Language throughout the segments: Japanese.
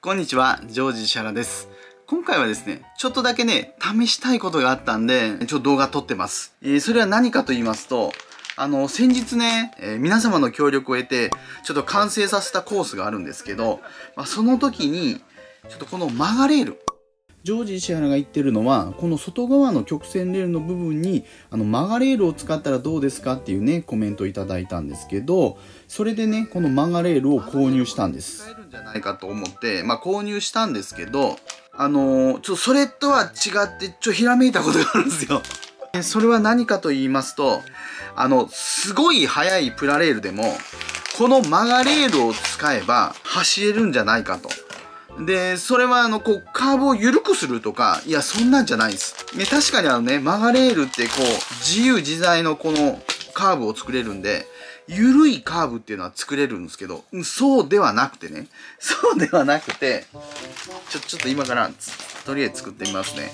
こんにちは、ジョージシャラです。今回はですね、ちょっとだけね、試したいことがあったんで、ちょっと動画撮ってます。えーそれは何かと言いますと、あの、先日ね、えー皆様の協力を得て、ちょっと完成させたコースがあるんですけど、まあ、その時に、ちょっとこの曲がレール、ジョージ石原が言ってるのは、この外側の曲線レールの部分に、あの、曲がレールを使ったらどうですかっていうね、コメントをいただいたんですけど、それでね、この曲がレールを購入したんです。使えるんじゃないかと思って、まあ、購入したんですけど、あのーちょそれとは違って、ちょひらめいたことがあるんですよ。それは何かと言いますと、あの、すごい速いプラレールでも、この曲がレールを使えば走れるんじゃないかと。で、それはあの、こう、カーブを緩くするとか、いや、そんなんじゃないです。ね、確かにあのね、曲がレールってこう、自由自在のこのカーブを作れるんで、緩いカーブっていうのは作れるんですけど、そうではなくてね、そうではなくて、ちょ、ちょっと今から、とりあえず作ってみますね。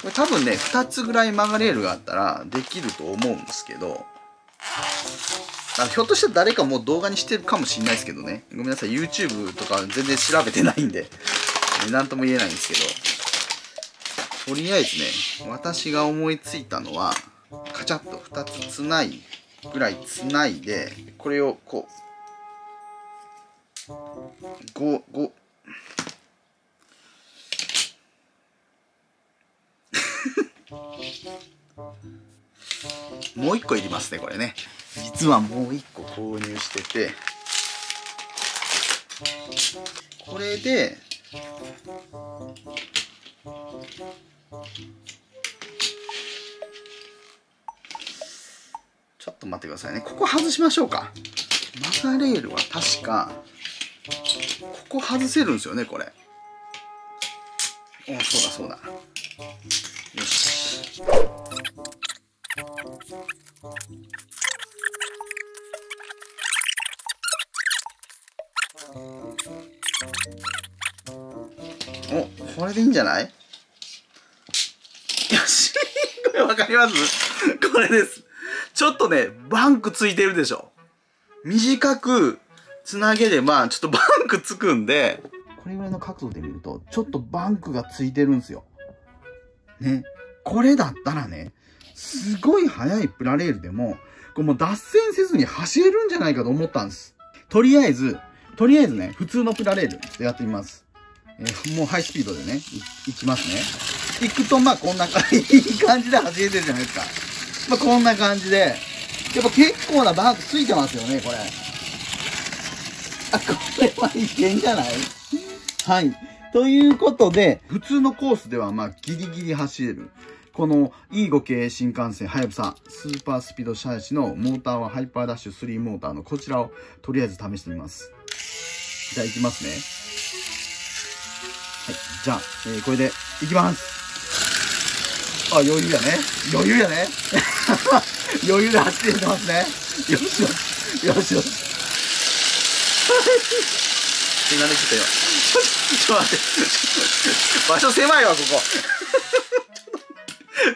これ多分ね、2つぐらい曲がレールがあったらできると思うんですけど、あひょっとしたら誰かもう動画にしてるかもしれないですけどね。ごめんなさい、YouTube とか全然調べてないんで、えなんとも言えないんですけど、とりあえずね、私が思いついたのは、カチャッと2つつないぐらいつないで、これをこう、5、5、もう一個いりますね、これね。実はもう一個購入してて、これで、ちょっと待ってくださいね。ここ外しましょうか。マガレールは確か、ここ外せるんですよね、これ。お、そうだそうだ。よし。お、これでいいんじゃない？よしこれわかります？これです。ちょっとね、バンクついてるでしょ短くつなげれば、ちょっとバンクつくんで、これぐらいの角度で見ると、ちょっとバンクがついてるんですよ。ね。これだったらね、すごい速いプラレールでも、これもう脱線せずに走れるんじゃないかと思ったんです。とりあえず、とりあえずね、普通のプラレール、ちょっとやってみます。えーもうハイスピードでね、いきますね。行くと、まあこんな感じ、いい感じで走れてるじゃないですか。まあこんな感じで、やっぱ結構なバンクついてますよね、これ。あ、これはいけんじゃない？はい。ということで、普通のコースではまあギリギリ走れる。この E5 系新幹線はやぶさスーパースピードシャーシのモーターはハイパーダッシュ3モーターのこちらをとりあえず試してみます。じゃあ行きますね。はい。じゃあ、えーこれで行きます。あ、余裕やね。余裕やね。余裕で走れてますね。よしよし。よしよし。ちょっと今。ちょっと待って。場所狭いわ、ここ。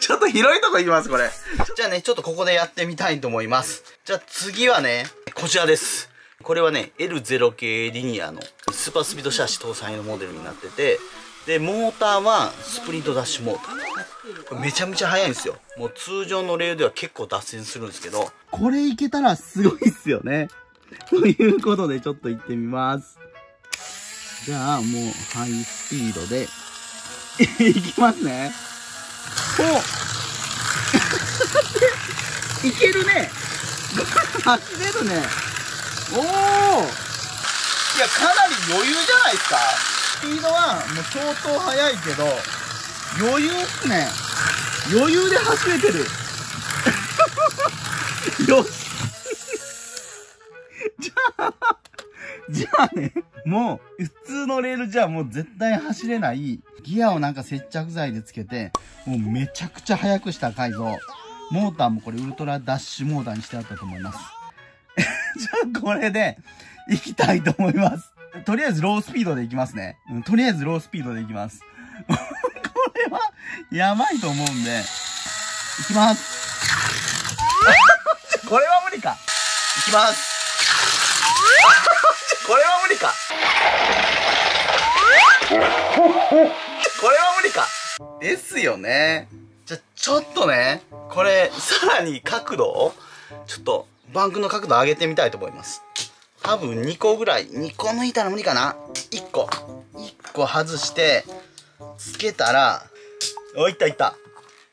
ちょっと広いとこ行きます、これ。じゃあね、ちょっとここでやってみたいと思います。じゃあ次はね、こちらです。これはね、L0 系リニアのスーパースピードシャーシ搭載のモデルになってて、で、モーターはスプリントダッシュモーター。めちゃめちゃ速いんですよ。もう通常のレールでは結構脱線するんですけど、これいけたらすごいっすよね。ということでちょっと行ってみます。じゃあもうハイスピードで いきますね。お いけるね走れるねおおいやかなり余裕じゃないですか。スピードはもう相当速いけど余裕っすね。余裕で走れてる。よし。じゃあじゃあね、もう、普通のレールじゃもう絶対走れない、ギアをなんか接着剤でつけて、もうめちゃくちゃ速くした改造。モーターもこれウルトラダッシュモーターにしてあったと思います。じゃあこれで、行きたいと思います。とりあえずロースピードで行きますね。うん、とりあえずロースピードで行きます。これは、やばいと思うんで、行きます。これは無理か。行きます。これは無理か。これは無理か。ですよね。じゃ、ちょっとね、これ、さらに角度を、ちょっと、バンクの角度上げてみたいと思います。多分2個ぐらい、2個抜いたら無理かな ?1 個。1個外して、つけたら、お、いったいった。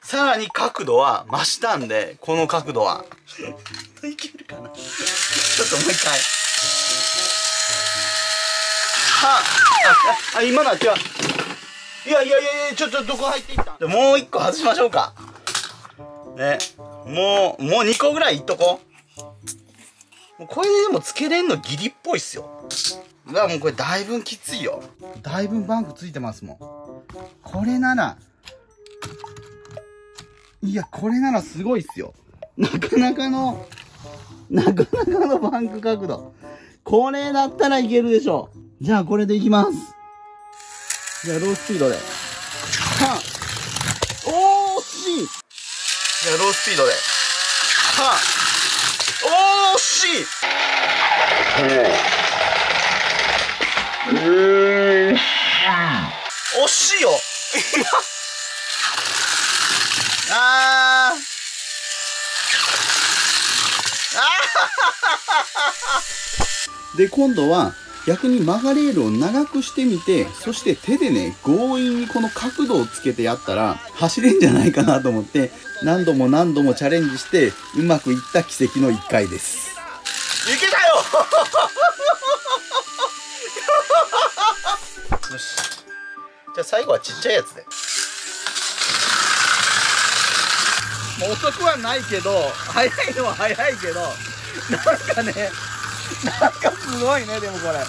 さらに角度は増したんで、この角度は。いけるかなちょっともう一回。はあ、あ、今のは違う。いやいやいやいや、ちょっとどこ入っていった？もう一個外しましょうか。ね。もう、もう2個ぐらいいっとこう。これででもつけれんのギリっぽいっすよ。うわ、もうこれだいぶきついよ。だいぶバンクついてますもん。これなら、いや、これならすごいっすよ。なかなかの、なかなかのバンク角度。これだったらいけるでしょう。じゃあこれでいきます。じゃあロースピードで。はおーしいじゃあロースピードで。はおーしい。惜しいよ。あー。で、今度は逆に曲がレールを長くしてみて、そして手でね、強引にこの角度をつけてやったら走れんじゃないかなと思って、何度も何度もチャレンジして、うまくいった奇跡の1回です。いけたよ よし。じゃあ最後はちっちゃいやつで。もう遅くはないけど、早いのは早いけど、なんかね、なんかすごいね、でもこれ。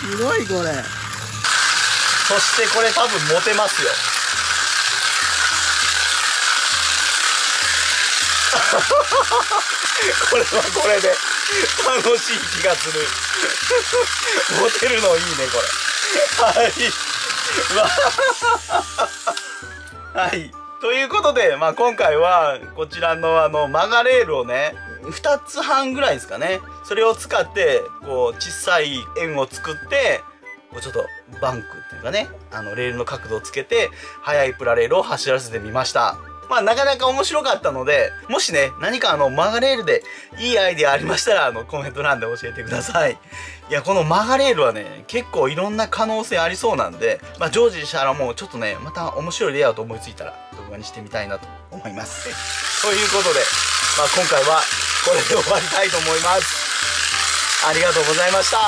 すごいこれ。そしてこれ多分持てますよ。これはこれで楽しい気がする。持てるのいいね、これ。はい。わはい。ということで、まあ今回はこちらのあのマガレールをね、2つ半ぐらいですかね。それを使って、こう小さい円を作って、こうちょっとバンクっていうかね、あのレールの角度をつけて、速いプラレールを走らせてみました。まあなかなか面白かったので、もしね、何かあのマガレールでいいアイデアありましたら、あのコメント欄で教えてください。いや、このマガレールはね、結構いろんな可能性ありそうなんで、まあ常時したらもうちょっとね、また面白いレイアウト思いついたら動画にしてみたいなと思います。ということで、まあ今回はこれで終わりたいと思います。ありがとうございました。